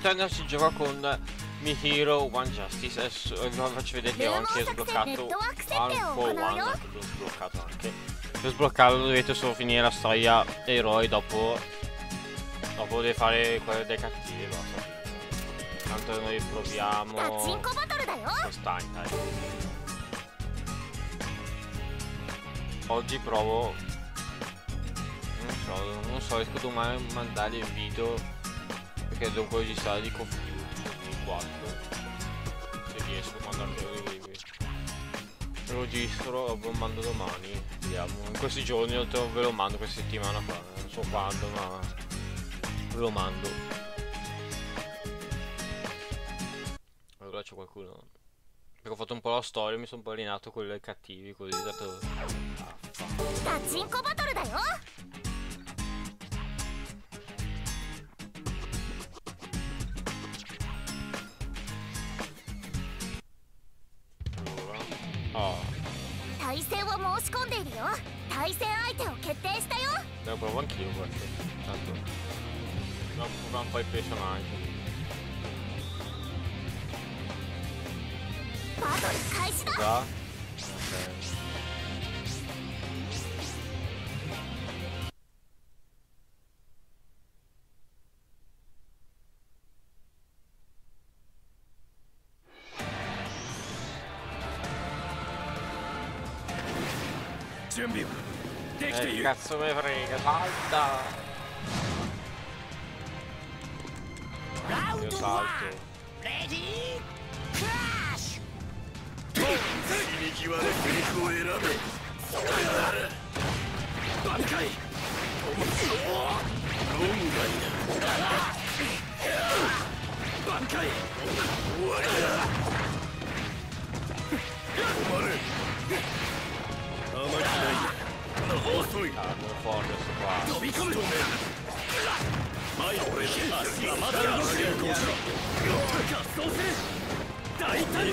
Nintendo si gioca con Mi Hero One Justice e vi faccio vedere che ho anche sbloccato One for One l'ho sbloccato anche. Per sbloccarlo dovete solo finire la storia eroi dopo dopo deve fare quelle dei cattivi basta tanto noi proviamo quest'anno dai oggi provo non so non so riesco domani a mandare il video perché devo registrare di conflitto 4 se riesco a mandarlo lo registro lo mando domani vediamo. In questi giorni ve lo mando questa settimana qua non so quando ma ve lo mando. Allora c'è qualcuno. Perché ho fatto un po' la storia mi sono alienato con i cattivi così dato ah, Ne provo anch'io questo. Tanto. No, provo un po' i personaggi. Già. Ok. 準備は できてい。る cazzo me frega salta io salto ready crash 死に際でフリクを選べそれなら挽回論外だ挽回終わりだ止まれ甘くない遅い飛び込む前俺足はまだ動く合走する大胆に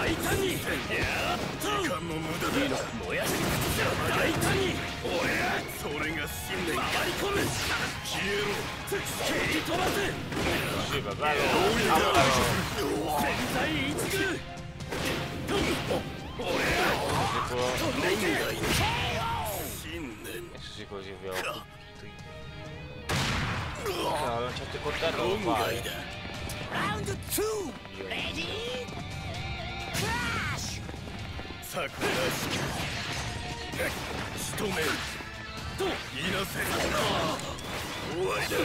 大胆に時間も無駄だ燃やし大胆にそれが信念回り込む消えろ蹴り飛ばせ潜在一遇俺飛んでいけ信念 Sì, così vi ho No, non c'è il coltello lo fai Round 2 Ready Crash 桜式仕留めると言いなせ終わりだ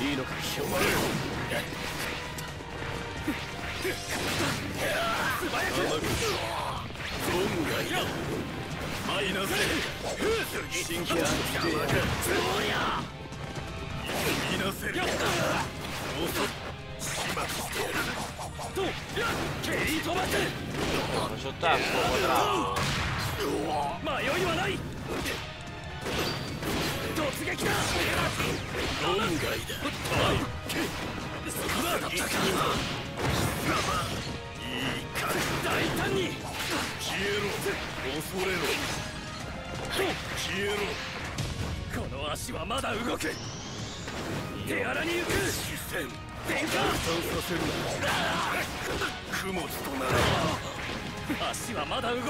いいのか？お前素早く存外だマイナス新規アンチそうや言いなせる遅っ始末して蹴り飛ばせ Lascio tempo, quadrato. 迷いはない突撃だ論外だそこだったかいいか大胆に消えろ恐れろ消えろこの足はまだ動く手荒に行く視線電化させるな雲となら足はまだ動く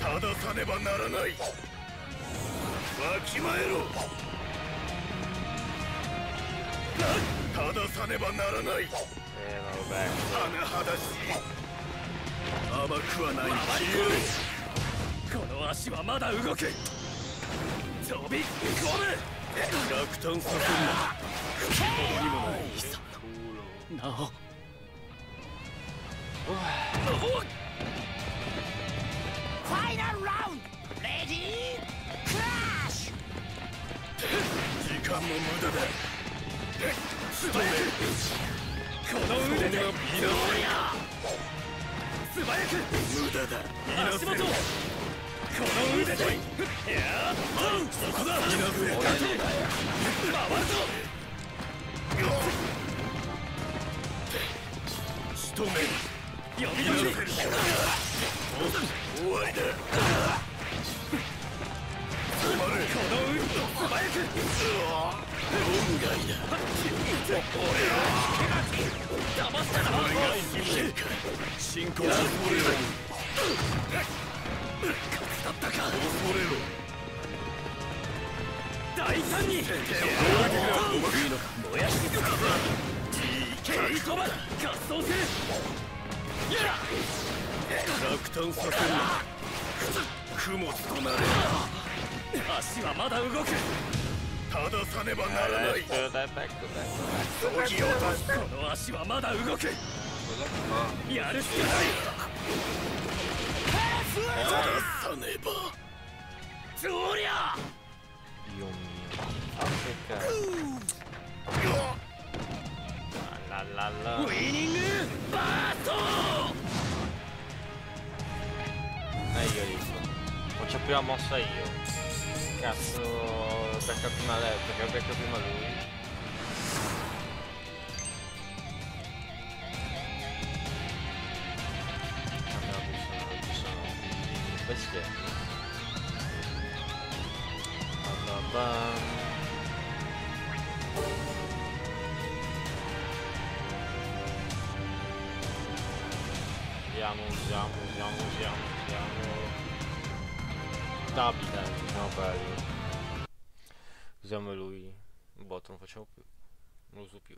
正さねばならないわきまえろ正さねばならない甚だし甘くはないこの足はまだ動く飛び込む落胆させんなにもないなおお Final round! Ready? Crash! 時間も無駄だこの腕で素早く無駄だ足元この腕でやそこれこの運と素早く論外だ騙した。な俺が進行恐れろ勝ったか恐れろ大胆に攻撃がいいのか燃やしつくぞケイトバ滑走する落胆させる雲となれ足はまだ動く正さねばならない Let's do that back to back. 時を出すこの足はまだ動く Good luck, man. やるしかない正さねばそりゃ Dio mio. Africa. La la la. ウィニングバースト Eh io dico. Faccio prima mossa io. Cazzo. Becca prima lei, perché becca prima lui. I bestietti. Bam, bam. Usiamo, usiamo, usiamo, usiamo, usiamo. Davide, no bello. Usiamo lui. Un botto non facciamo più. Non lo uso più.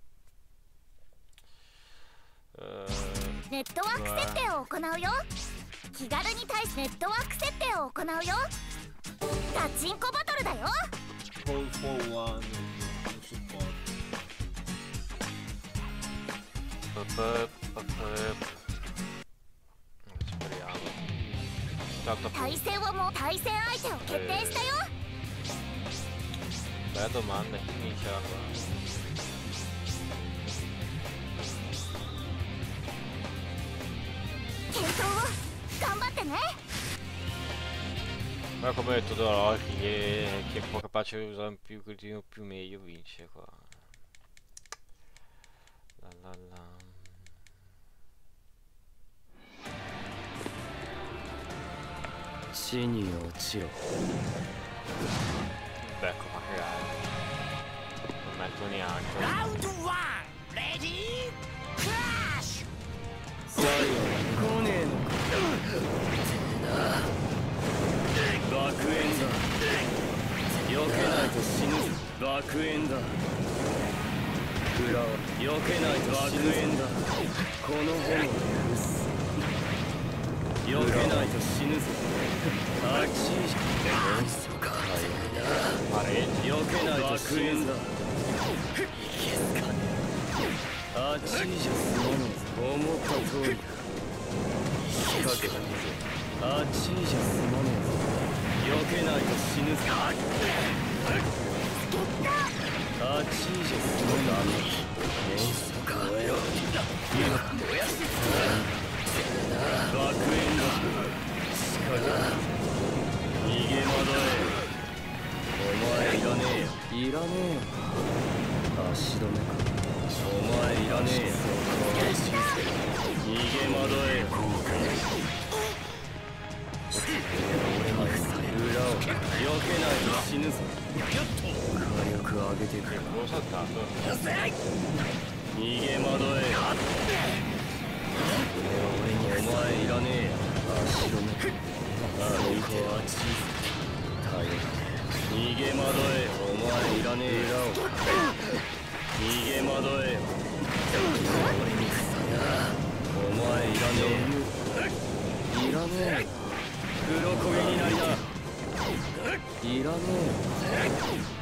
Eh, ネットワーク設定を行うよ気軽に対しネットワーク設定を行うよ。ガチンコバトルだよ。対戦はもう対戦相手を決定したよ그래도 検討を頑張ってね Ma come ho detto da chi è, chi è un po' capace di usare più più, più meglio vince qua. La la la. Ecco magari. Non metto neanche. ラウンドワぬぞ爆炎だ。裏は避けないと爆炎だ。この炎で許す避けないと死ぬぞ。あっちじゃそうか。あれ避けないと死ぬだ。あっちじゃ済まねえ思った通りだ。仕掛けたあっちじゃ済まねえ避けないと死ぬぞ。あっちじゃ済まねえ。そうか燃え。ろ燃やして爆炎だ仕掛けた逃げ惑え。お前いらねえ。よいらねえ。よ足止めかお前いらねえ。よ逃げ惑え。俺は腐れ裏を避けないと死ぬぞ火力上げてくれ逃げ惑え。お前いらねえ。足止めあの子は小さい頼りねえ。逃げ惑え。お前いらねえ。裏を逃げ惑え。俺に草やお前いらねえ。いらねえ。黒焦げになお前いらねえ。いらねえ。黒焦げになりないらねえ。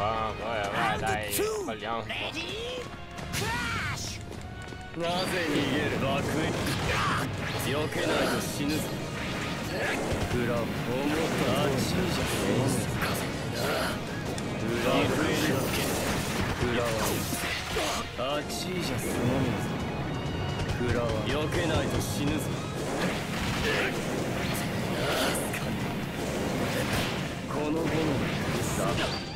E due qua, vai, vai, dai, falliamo なぜ逃げる爆撃避けないと死ぬぞフラ思ったあっちじゃねえ裏を裏はあっちじゃ済まねえぞ裏は避けないと死ぬぞこの炎さ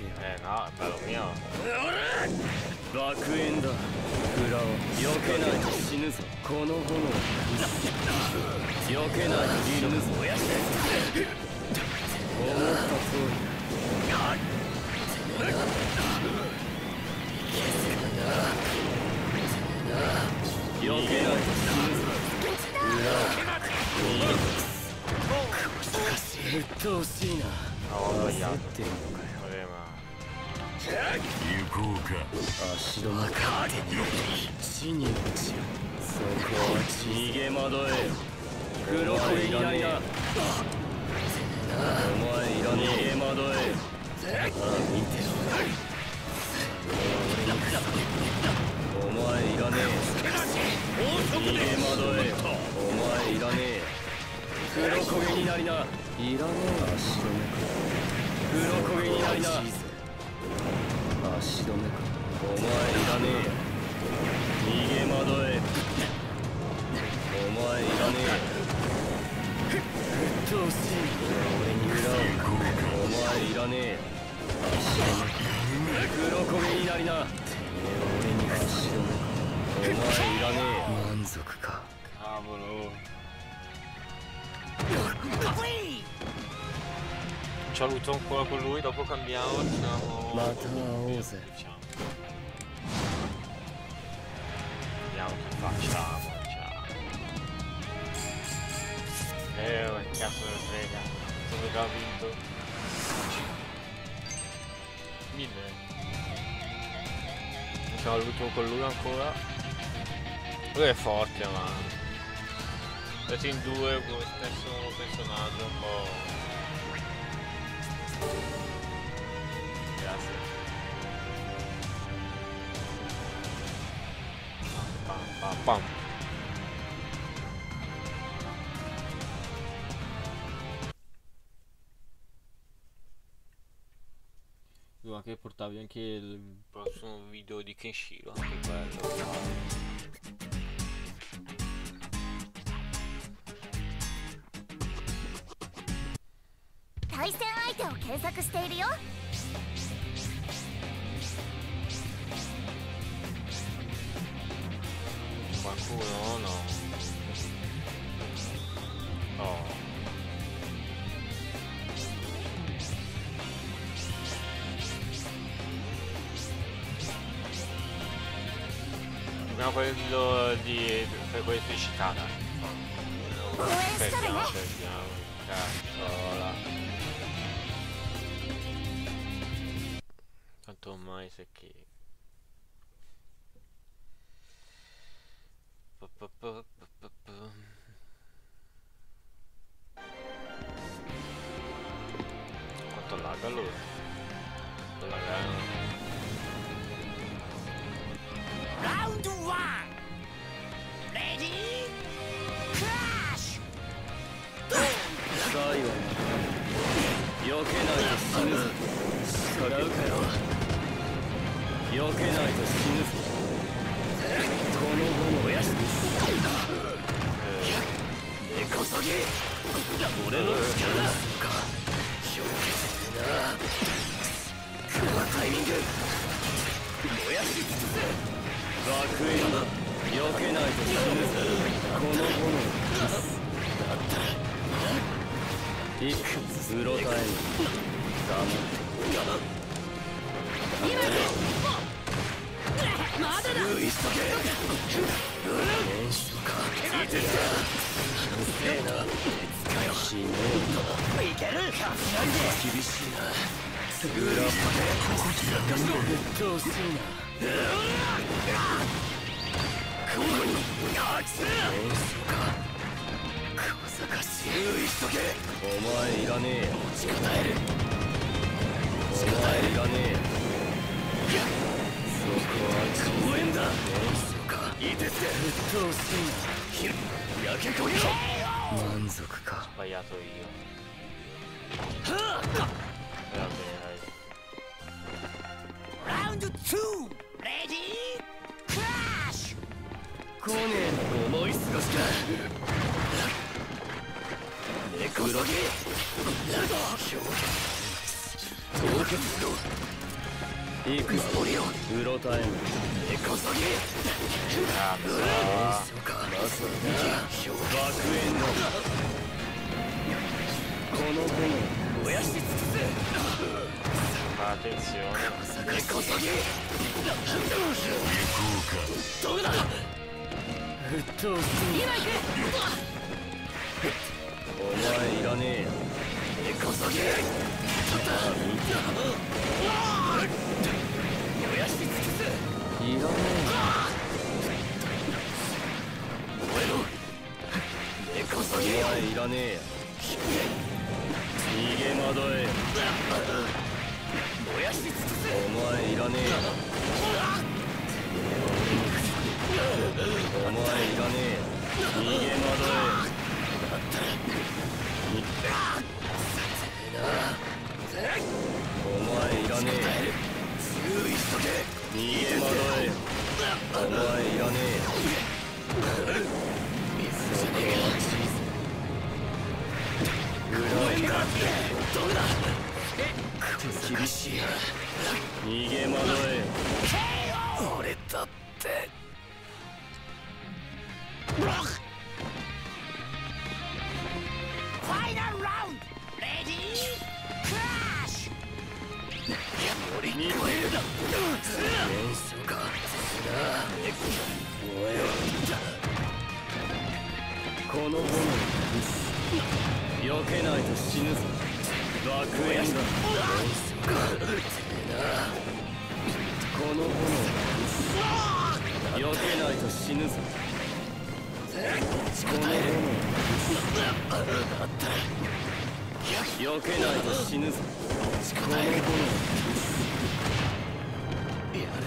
い詰めてやる Eh no, è bello mio. 爆炎だ裏を避けないと死ぬぞこの炎は避けないと死ぬぞ思った通りだ避けないと死ぬぞ裏をうっとうしいな sbagliato. ってるのかよ Problema. 足止めか地に落ちろそこは逃げ惑え黒焦げになりなお前いらねえ逃げ惑え。あ見てろ。お前いらねえ。逃げ惑え。お前いらねえ。黒焦げになりな。いらねえ。足止めか黒焦げになりな。足止めかお前いらねえ。逃げ惑え。お前いらねえ。よ鬱陶しい俺に裏をお前いらねえ。足止め黒焦げになりな俺に足止めかお前いらねえ。満足か Cavolo. Faccio la Luton ancora con lui, dopo cambiamo, diciamo... Ma no, usa. Diciamo. Vediamo che facciamo, facciamo. Eh, che cazzo me frega. Sono già vinto. 1000. Facciamo l'ultimo con lui ancora. Lui è forte, ma... Siete in due con lo stesso personaggio un po'... Pam. Ma che portavi anche il prossimo video di Kenshiro, anche quello. Qualcuno no? Oh. No, quello di... per quello di Shikara. Aspettiamo, aspettiamo. Cazzola. Tanto ormai se che... bu, bu, 燃やし尽くせ爆炎だ避けないと死ぬぞこの炎だったらいくうろたえ黙ってまだだ注意しとけ練習かいてるか？うせえな死ねえいける厳しいな裏パテうっとうしいなここに練習か小賢しい注意ししとけお前いらねえよ持ちこたえるお前いらねえよそこは公園だそうかいいですね鬱陶しい焼け焦げろな満足か Sbagliato io. Va bene, dai. ラウンド2レディークラッシュ来ねえの思い過ごしか猫そぎ凍結しろ行くぞ守りろうろたえん猫そぎ Ah, そうかまずは爆炎だこの炎燃やし尽くす ma attenzione. 猫そぎどうだ沸騰すん今行お前いらねえよけ猫そぎ燃やし尽くすいらね燃えろ猫そぎえよお前いらねえよ逃げ惑えよ燃やし尽くすお前いらねえ。お前いらねえ。逃げ惑えよお前いらねえ。注意しとけ逃げ惑えお前いらねえよ水じゃねえ裏へ。かどうだ厳しい。逃げ惑え。よ俺だって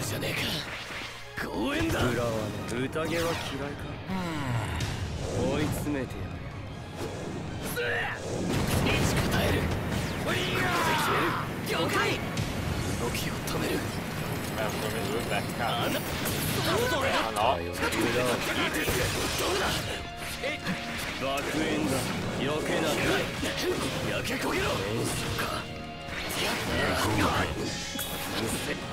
じゃねえか。公園だ。裏はね宴は嫌いか。追い詰めてやる。いち答えるで決める。了解。動きを止める。Eh, Ah だ避けない焼け焦げろ。死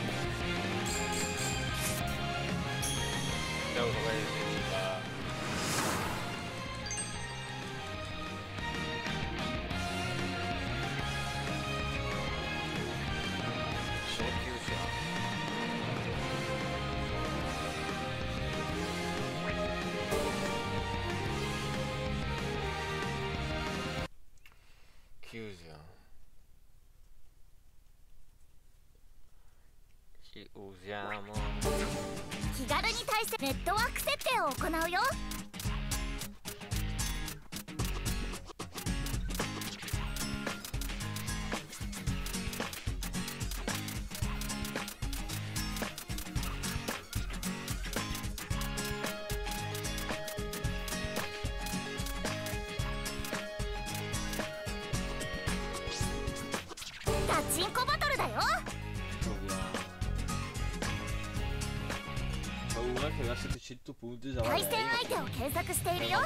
ネットワーク設定を行うよ。ガチンコバトルだよ。対戦相手を検索しているよ。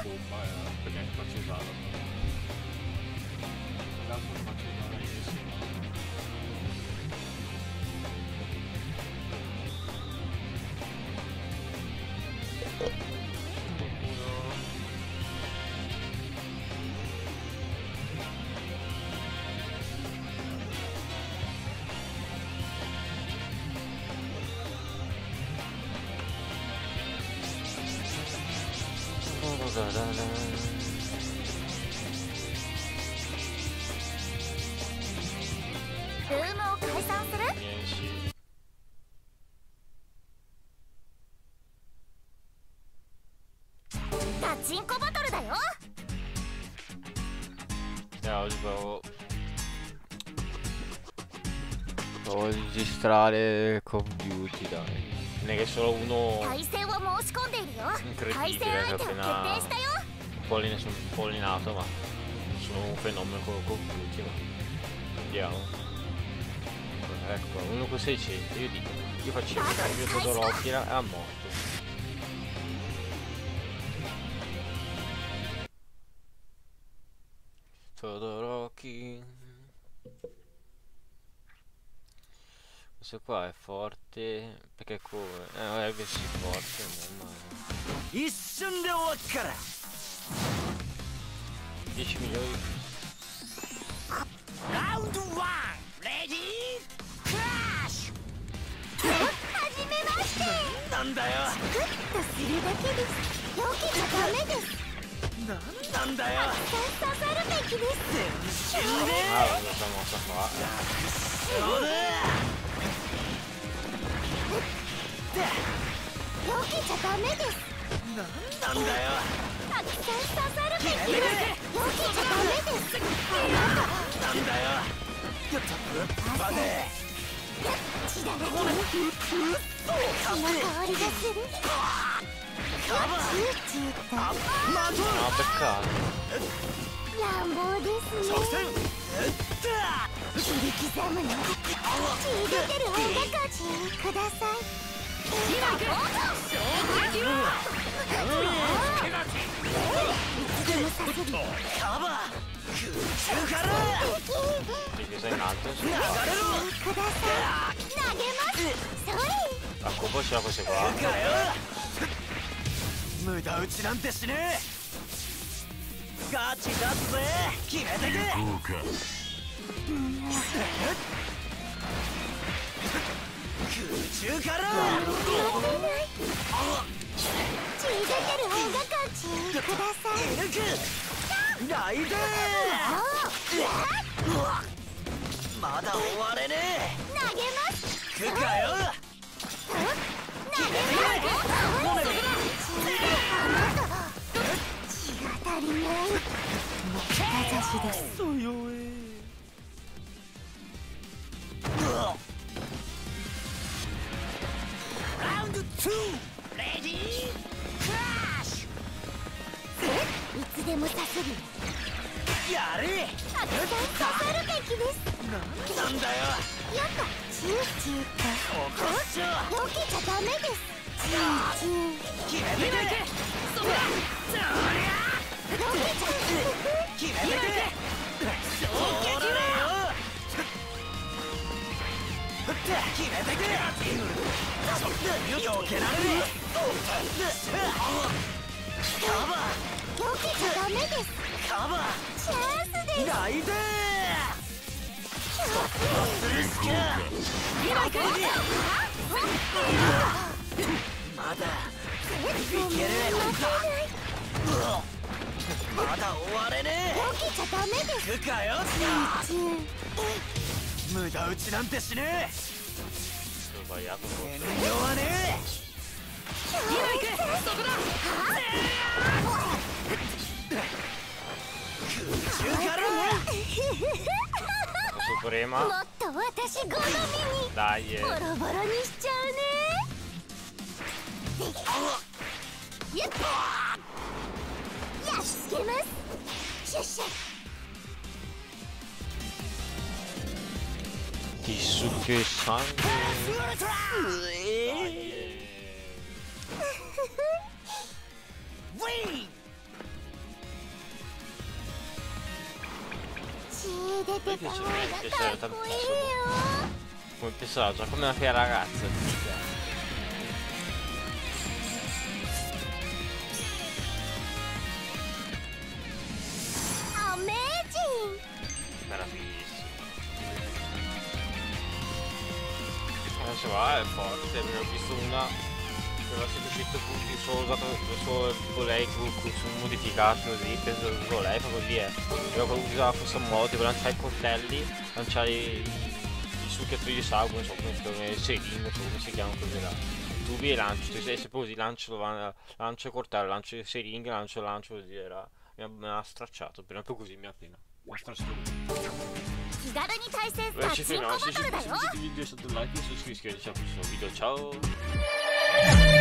年始ガチンコバトルだよ Eh, oggi devo... Devo registrare Call of Duty, dai. Non è che solo uno... 対戦を申し込んでいるよ Incredibile 対戦 che 相手を決 appena 定したよ pollin- sono pollinato, ma sono un fenomeno con Call of Duty, ma... Vediamo. ecco qua, uno con 600 io dico io facevo il cambio Todorottila e ha morto Todoroki. Questo qua è forte perché come eh vabbè che così forte ma 10 milioni. Round 1なんだよ。グッとするだけですよけちゃダメですなんなんだよ。たくさん刺さるべきです死んで Ah, questa mossa qua そうだよけちゃダメですなんだよ。たくさん刺さるべきですよけちゃダメですなんだよ。待てカバー空中から perché sei in alto 流れ。ろください投げますそれ。a combo c'è queste qua かよ無駄打ちなんてしねえガチだぜ。決めてけ空中から血出てる音楽を血くださいライデー。まだ終われね投げます。えくかよ。投げます。あなた血が足りない名指しです。そよえラウンド2でもさせる。ュやれ。たくさん刺さるべきです。なんだよ。やっぱチューチューとここっちょよけちゃダメです。チューチュー。決めて。けそりゃそりゃよけちゃ決めてけ衝撃だよ決めてけ避けられねえカバーダメです。カバーチャンスですライデースルスキャまだ。いけるまだ終われねよけちゃダメですくかよチュー無駄打ちなんてしねえ？遠慮はねえ空中から suprema もっと私好みに dai ボ eh. ロボロにしちゃうね。やっやっつけます。シュッシュ ti succhio il sangue ウィン血出てた方がかっこいいよ come personaggio come una fiera ragazza figa. Amazing! meraviglioso adesso va è forte perché ho visto una Era stato scritto punti solo usato solo tipo lei con, con su modificato così, penso solo lei fa così è. Però quando usava questo modo per lanciare i coltelli, lanciare i, i succhiatori di sangue, non so come si chiamano, le siringhe, come si chiamano così là. Tubi e lancio, se, se poi lancio, lancio il coltello, lancio le siringhe, lancio, lancio così era. Mi ha, mi ha stracciato, appena un po' così mi ha appena. Mi ha stracciato. 気軽に対戦 Beh, パ ci チンコ fermiamo, バ se トルだ ci よ